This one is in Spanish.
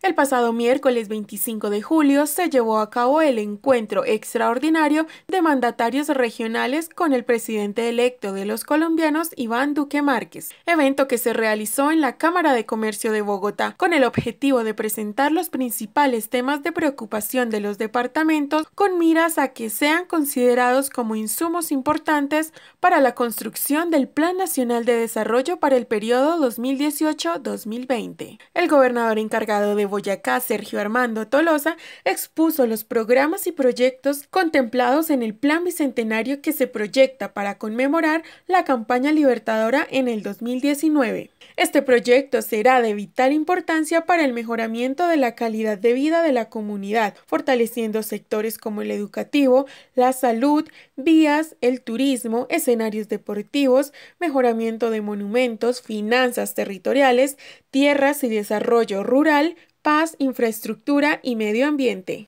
El pasado miércoles 25 de julio se llevó a cabo el encuentro extraordinario de mandatarios regionales con el presidente electo de los colombianos, Iván Duque Márquez, evento que se realizó en la Cámara de Comercio de Bogotá con el objetivo de presentar los principales temas de preocupación de los departamentos con miras a que sean considerados como insumos importantes para la construcción del Plan Nacional de Desarrollo para el periodo 2018-2020. El gobernador encargado de Boyacá, Sergio Armando Tolosa, expuso los programas y proyectos contemplados en el Plan Bicentenario que se proyecta para conmemorar la campaña libertadora en el 2019. Este proyecto será de vital importancia para el mejoramiento de la calidad de vida de la comunidad, fortaleciendo sectores como el educativo, la salud, vías, el turismo, escenarios deportivos, mejoramiento de monumentos, finanzas territoriales, tierras y desarrollo rural, paz, infraestructura y medio ambiente.